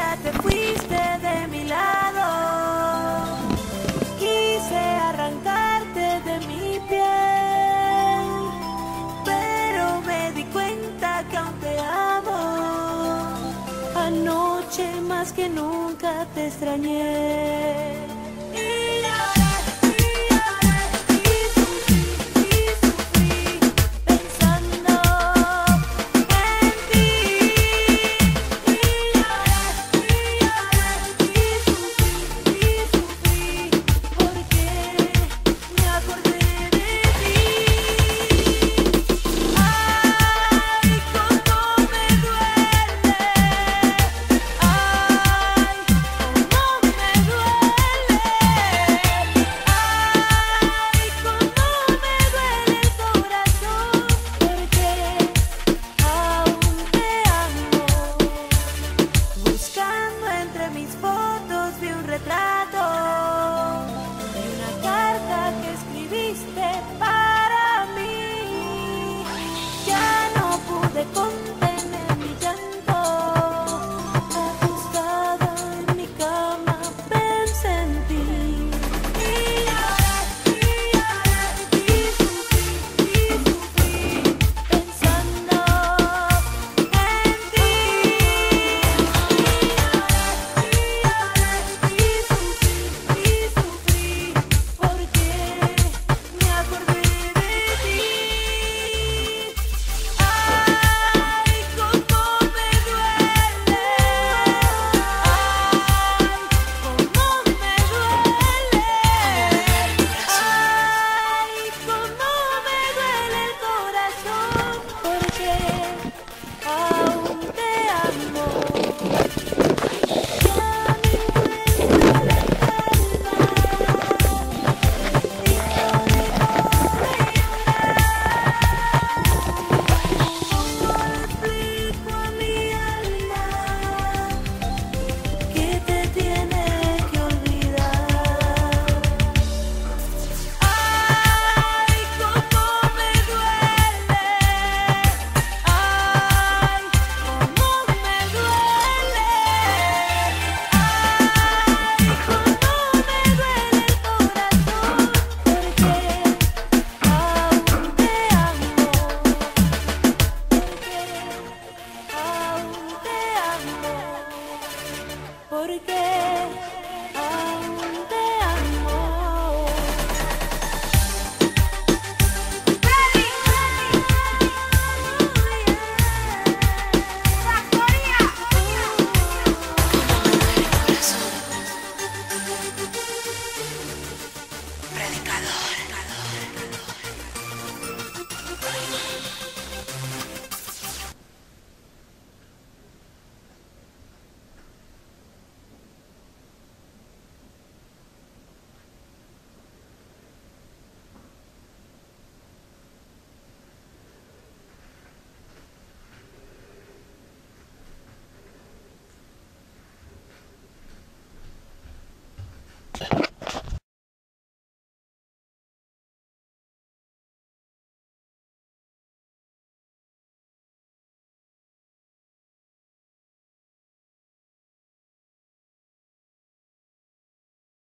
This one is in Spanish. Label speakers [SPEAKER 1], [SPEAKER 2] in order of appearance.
[SPEAKER 1] ya te fuiste de mi lado. Quise arrancarte de mi piel, pero me di cuenta que aún te amo. Anoche más que nunca te extrañé. porque aún te amo. Predicador.